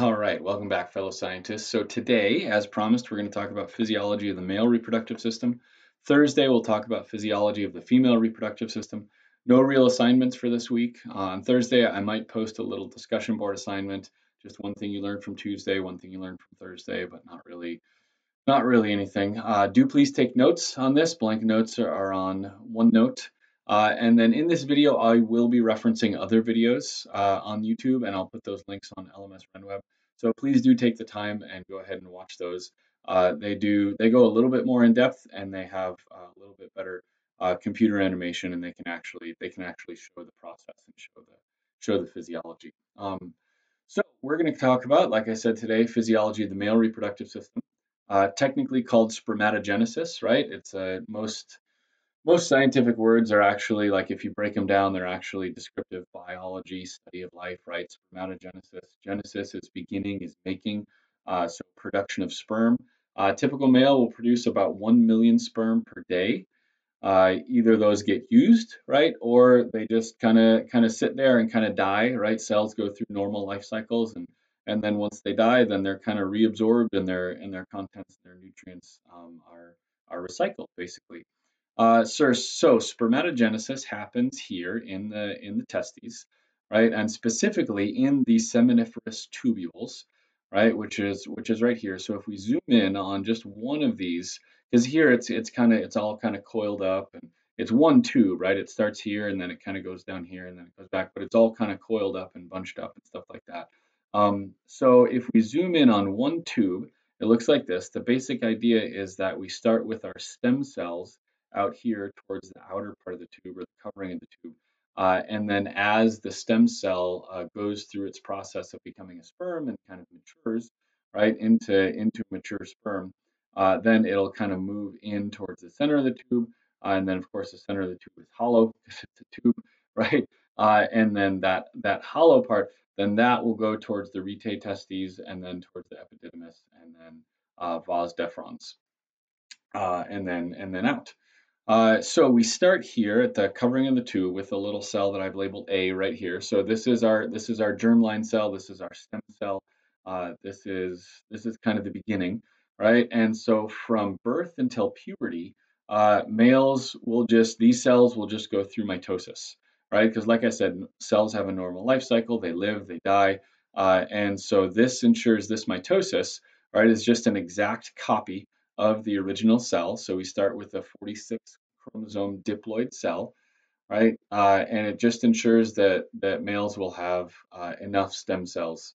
All right, welcome back, fellow scientists. So today, as promised, we're going to talk about physiology of the male reproductive system. Thursday, we'll talk about physiology of the female reproductive system. No real assignments for this week. On Thursday, I might post a little discussion board assignment, just one thing you learned from Tuesday, one thing you learned from Thursday, but not really, not really anything. Uh, do please take notes on this. Blank notes are on OneNote. Uh, and then in this video, I will be referencing other videos uh, on YouTube, and I'll put those links on LMS RenWeb. So please do take the time and go ahead and watch those. Uh, they do they go a little bit more in depth, and they have a little bit better uh, computer animation, and they can actually they can actually show the process and show the show the physiology. Um, so we're going to talk about, like I said today, physiology of the male reproductive system. Uh, technically called spermatogenesis, right? It's a most most scientific words are actually like if you break them down they're actually descriptive biology study of life right? Spermatogenesis genesis is beginning is making uh, so production of sperm. Uh, typical male will produce about 1 million sperm per day. Uh, either those get used right or they just kind of kind of sit there and kind of die right? Cells go through normal life cycles and and then once they die then they're kind of reabsorbed and their and their contents their nutrients um, are are recycled basically uh, so, so spermatogenesis happens here in the in the testes, right, and specifically in the seminiferous tubules, right, which is which is right here. So if we zoom in on just one of these, because here it's it's kind of it's all kind of coiled up and it's one tube, right? It starts here and then it kind of goes down here and then it goes back, but it's all kind of coiled up and bunched up and stuff like that. Um, so if we zoom in on one tube, it looks like this. The basic idea is that we start with our stem cells out here towards the outer part of the tube or the covering of the tube. Uh, and then as the stem cell uh, goes through its process of becoming a sperm and kind of matures, right, into, into mature sperm, uh, then it'll kind of move in towards the center of the tube. Uh, and then, of course, the center of the tube is hollow because it's a tube, right? Uh, and then that, that hollow part, then that will go towards the rete testes and then towards the epididymis and then uh, vas deferens. and then and then out. Uh, so we start here at the covering of the tube with a little cell that I've labeled A right here. So this is our this is our germline cell. This is our stem cell. Uh, this is this is kind of the beginning, right? And so from birth until puberty, uh, males will just these cells will just go through mitosis, right? Because like I said, cells have a normal life cycle. They live, they die, uh, and so this ensures this mitosis, right, is just an exact copy of the original cell. So we start with a 46 chromosome diploid cell, right? Uh, and it just ensures that, that males will have uh, enough stem cells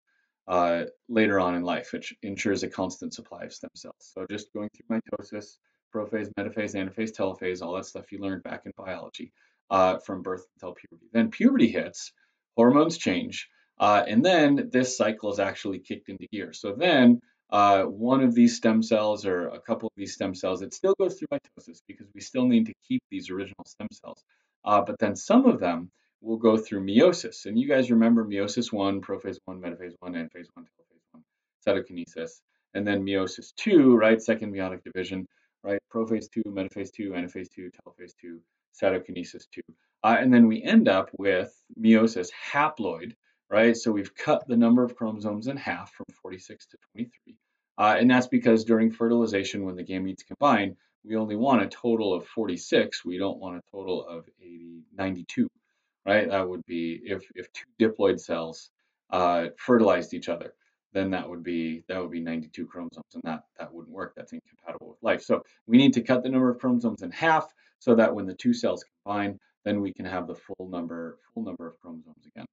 uh, later on in life, which ensures a constant supply of stem cells. So just going through mitosis, prophase, metaphase, anaphase, telophase, all that stuff you learned back in biology uh, from birth until puberty. Then puberty hits, hormones change, uh, and then this cycle is actually kicked into gear. So then uh, one of these stem cells or a couple of these stem cells, it still goes through mitosis because we still need to keep these original stem cells. Uh, but then some of them will go through meiosis. And you guys remember meiosis 1, prophase 1, metaphase 1, anaphase 1, telophase 1, cytokinesis. And then meiosis 2, right, second meiotic division, right, prophase 2, metaphase 2, anaphase 2, telophase 2, cytokinesis 2. Uh, and then we end up with meiosis haploid, right? So we've cut the number of chromosomes in half from 46 to 23. Uh, and that's because during fertilization, when the gametes combine, we only want a total of 46. We don't want a total of 80, 92, right? That would be if, if two diploid cells uh, fertilized each other, then that would be that would be 92 chromosomes, and that that wouldn't work. That's incompatible with life. So we need to cut the number of chromosomes in half so that when the two cells combine, then we can have the full number full number of chromosomes again.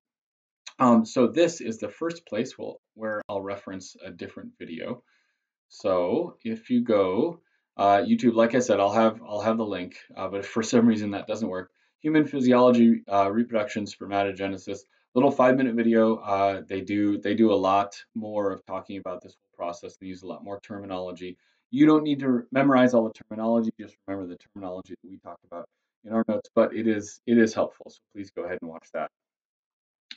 Um, so this is the first place we'll, where I'll reference a different video. So if you go uh, YouTube, like I said, I'll have I'll have the link, uh, but if for some reason that doesn't work, human physiology, uh, reproduction, spermatogenesis, little five minute video. Uh, they do they do a lot more of talking about this process. They use a lot more terminology. You don't need to memorize all the terminology. Just remember the terminology that we talked about in our notes, but it is it is helpful. So please go ahead and watch that.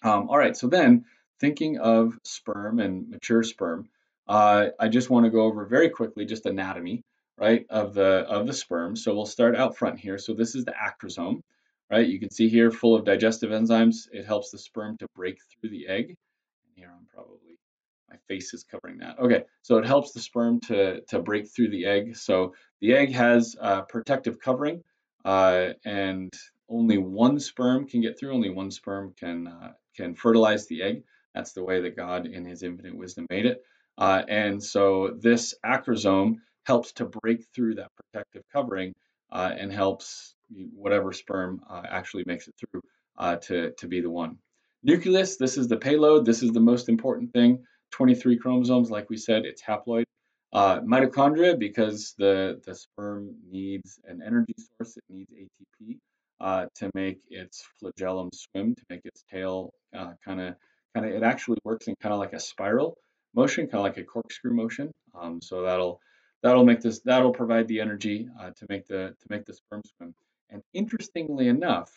Um, all right, so then thinking of sperm and mature sperm, uh, I just want to go over very quickly just anatomy, right, of the of the sperm. So we'll start out front here. So this is the acrosome, right? You can see here full of digestive enzymes. It helps the sperm to break through the egg. Here I'm probably my face is covering that. Okay, so it helps the sperm to, to break through the egg. So the egg has a protective covering uh, and only one sperm can get through, only one sperm can, uh, can fertilize the egg. That's the way that God in his infinite wisdom made it. Uh, and so this acrosome helps to break through that protective covering uh, and helps whatever sperm uh, actually makes it through uh, to, to be the one. Nucleus, this is the payload. This is the most important thing. 23 chromosomes, like we said, it's haploid. Uh, mitochondria, because the, the sperm needs an energy source, it needs ATP uh, to make its flagellum swim, to make its tail kind of, kind of, it actually works in kind of like a spiral motion, kind of like a corkscrew motion. Um, so that'll that'll make this that'll provide the energy uh, to make the to make the sperm swim. And interestingly enough,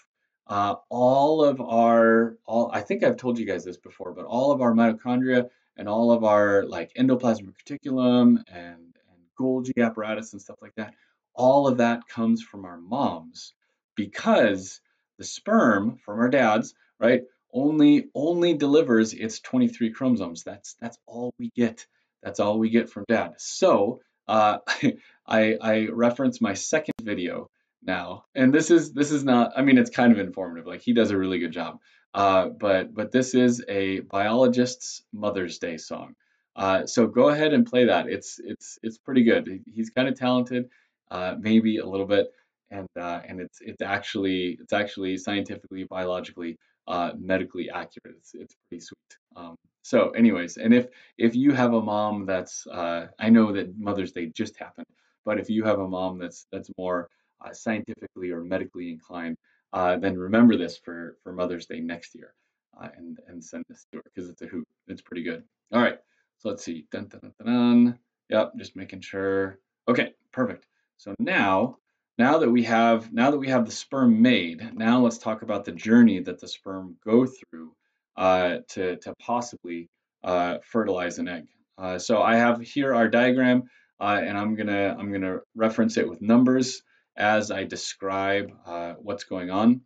uh, all of our all I think I've told you guys this before, but all of our mitochondria and all of our like endoplasmic reticulum and and Golgi apparatus and stuff like that, all of that comes from our moms because the sperm from our dads, right, only only delivers its 23 chromosomes. That's that's all we get. That's all we get from dad. So uh, I, I reference my second video now, and this is this is not. I mean, it's kind of informative. Like he does a really good job. Uh, but but this is a biologist's Mother's Day song. Uh, so go ahead and play that. It's it's it's pretty good. He's kind of talented, uh, maybe a little bit, and uh, and it's it's actually it's actually scientifically biologically uh, medically accurate. It's, it's pretty sweet. Um, so, anyways, and if if you have a mom that's, uh, I know that Mother's Day just happened, but if you have a mom that's that's more uh, scientifically or medically inclined, uh, then remember this for for Mother's Day next year, uh, and and send this to her because it's a hoot. It's pretty good. All right, so let's see. Dun, dun, dun, dun, dun. Yep, just making sure. Okay, perfect. So now now that we have now that we have the sperm made, now let's talk about the journey that the sperm go through uh, to to possibly uh, fertilize an egg. Uh, so I have here our diagram, uh, and I'm gonna I'm gonna reference it with numbers as I describe uh, what's going on.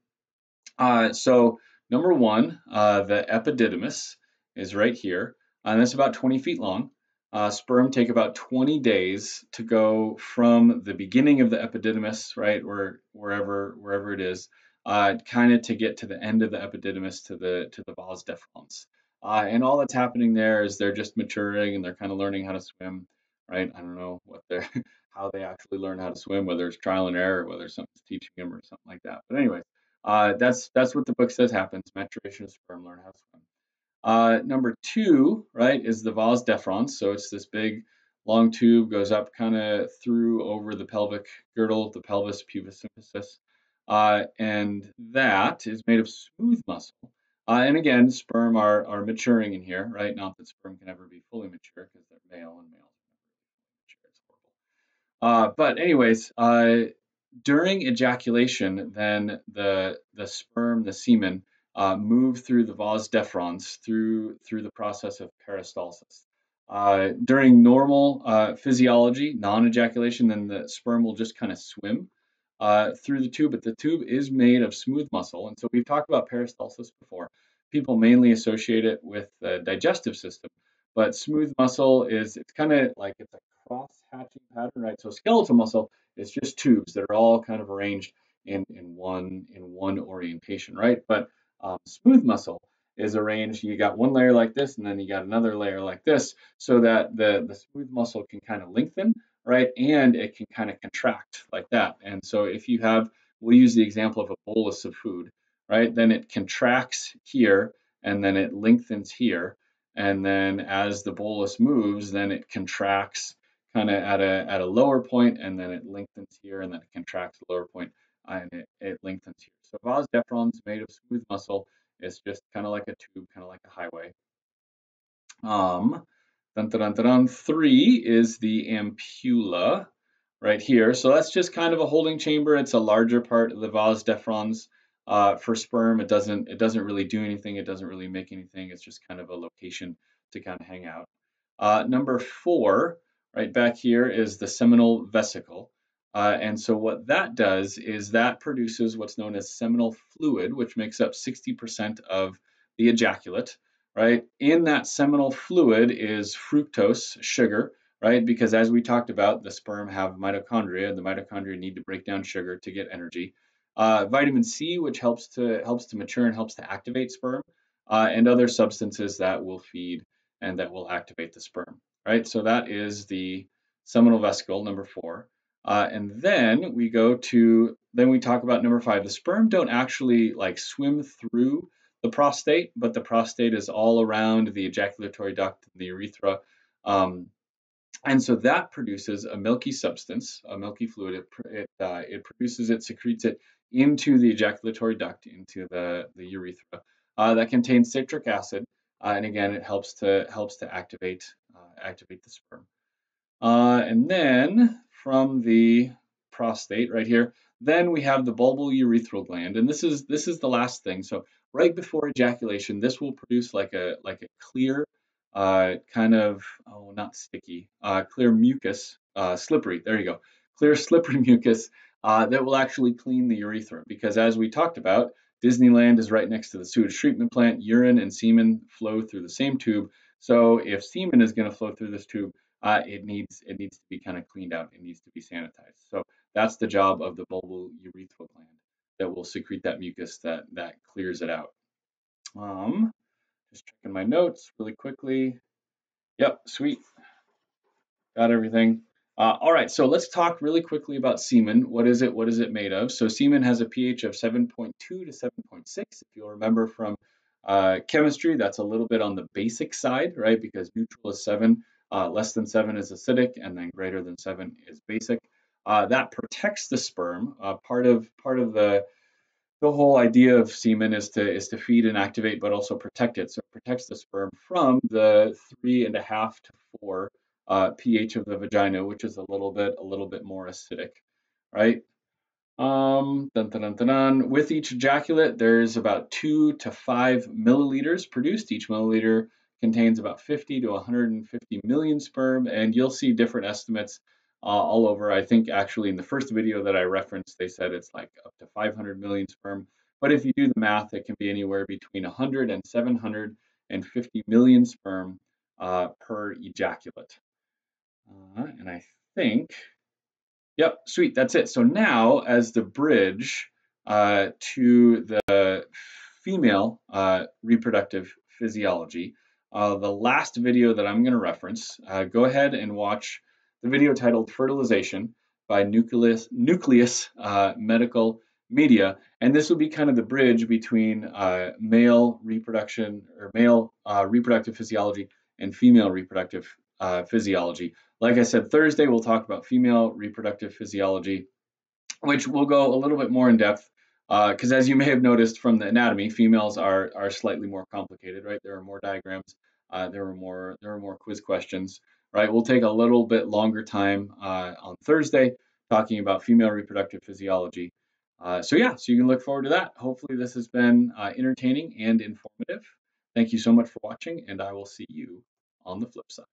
Uh, so number one, the epididymis is right here, and it's about 20 feet long. Uh, sperm take about 20 days to go from the beginning of the epididymis, right, or wherever wherever it is, uh, kind of to get to the end of the epididymis to the to the vas deferens. Uh, and all that's happening there is they're just maturing and they're kind of learning how to swim, right? I don't know what they're how they actually learn how to swim, whether it's trial and error, whether something's teaching them or something like that. But anyway, uh, that's that's what the book says happens. Maturation of sperm learn how to swim. Uh, number two, right, is the vas deferens. So it's this big long tube goes up kind of through over the pelvic girdle, the pelvis pubis symphysis. Uh, and that is made of smooth muscle. Uh, and again, sperm are, are maturing in here, right? Not that sperm can ever be fully mature because they're male and horrible. Uh, but anyways, uh, during ejaculation, then the the sperm, the semen, uh, move through the vas deferens through through the process of peristalsis. Uh, during normal uh, physiology, non-ejaculation, then the sperm will just kind of swim uh, through the tube, but the tube is made of smooth muscle, and so we've talked about peristalsis before. People mainly associate it with the digestive system, but smooth muscle is it's kind of like it's a cross-hatching pattern, right? So skeletal muscle is just tubes that are all kind of arranged in in one in one orientation, right? But um, smooth muscle is arranged. You got one layer like this, and then you got another layer like this, so that the, the smooth muscle can kind of lengthen, right? And it can kind of contract like that. And so if you have, we'll use the example of a bolus of food, right? Then it contracts here, and then it lengthens here. And then as the bolus moves, then it contracts kind of at a, at a lower point, and then it lengthens here, and then it contracts the lower point, and it, it lengthens here. So vas deferens made of smooth muscle is just kind of like a tube, kind of like a highway. Um, dun, dun, dun, Three is the ampulla right here. So that's just kind of a holding chamber. It's a larger part of the vas deferens. Uh, for sperm, it doesn't it doesn't really do anything. It doesn't really make anything. It's just kind of a location to kind of hang out. Uh, number four, right back here, is the seminal vesicle. Uh, and so what that does is that produces what's known as seminal fluid, which makes up 60% of the ejaculate. right? In that seminal fluid is fructose, sugar, right? Because as we talked about, the sperm have mitochondria, the mitochondria need to break down sugar to get energy. Uh, vitamin C, which helps to helps to mature and helps to activate sperm, uh, and other substances that will feed and that will activate the sperm, right? So that is the seminal vesicle, number four. Uh, and then we go to, then we talk about number five. The sperm don't actually like swim through the prostate, but the prostate is all around the ejaculatory duct, and the urethra. Um, and so that produces a milky substance, a milky fluid. It, it, uh, it produces it, secretes it into the ejaculatory duct, into the, the urethra. Uh, that contains citric acid, uh, and again, it helps to helps to activate uh, activate the sperm. Uh, and then from the prostate right here, then we have the bulbourethral gland, and this is this is the last thing. So right before ejaculation, this will produce like a like a clear, uh, kind of oh not sticky, uh, clear mucus, uh, slippery. There you go, clear slippery mucus uh, that will actually clean the urethra. Because as we talked about, Disneyland is right next to the sewage treatment plant. Urine and semen flow through the same tube. So if semen is going to flow through this tube, uh, it needs it needs to be kind of cleaned out. It needs to be sanitized. So that's the job of the bulbourethral gland that will secrete that mucus that that clears it out. Um, just checking my notes really quickly. Yep, sweet. Got everything. Uh, all right, so let's talk really quickly about semen. What is it? What is it made of? So semen has a pH of 7.2 to 7.6. If you'll remember from uh, chemistry, that's a little bit on the basic side, right? Because neutral is 7, uh, less than 7 is acidic, and then greater than 7 is basic. Uh, that protects the sperm. Uh, part of part of the the whole idea of semen is to is to feed and activate, but also protect it. So it protects the sperm from the three and a half to four uh, pH of the vagina, which is a little bit a little bit more acidic, right? Um, dun, dun, dun, With each ejaculate, there's about two to five milliliters produced. Each milliliter contains about 50 to 150 million sperm, and you'll see different estimates uh, all over. I think actually in the first video that I referenced, they said it's like up to 500 million sperm. But if you do the math, it can be anywhere between 100 and 750 million sperm uh, per ejaculate. Uh, and I think, yep, sweet, that's it. So now, as the bridge uh, to the female uh, reproductive physiology, uh, the last video that I'm going to reference, uh, go ahead and watch the video titled Fertilization by Nucleus, Nucleus uh, Medical Media. And this will be kind of the bridge between uh, male reproduction or male uh, reproductive physiology and female reproductive physiology. Like I said, Thursday we'll talk about female reproductive physiology, which we'll go a little bit more in depth because uh, as you may have noticed from the anatomy, females are are slightly more complicated, right? There are more diagrams, uh, there were more there were more quiz questions, right? We'll take a little bit longer time uh, on Thursday talking about female reproductive physiology. Uh, so yeah, so you can look forward to that. Hopefully this has been uh, entertaining and informative. Thank you so much for watching, and I will see you on the flip side.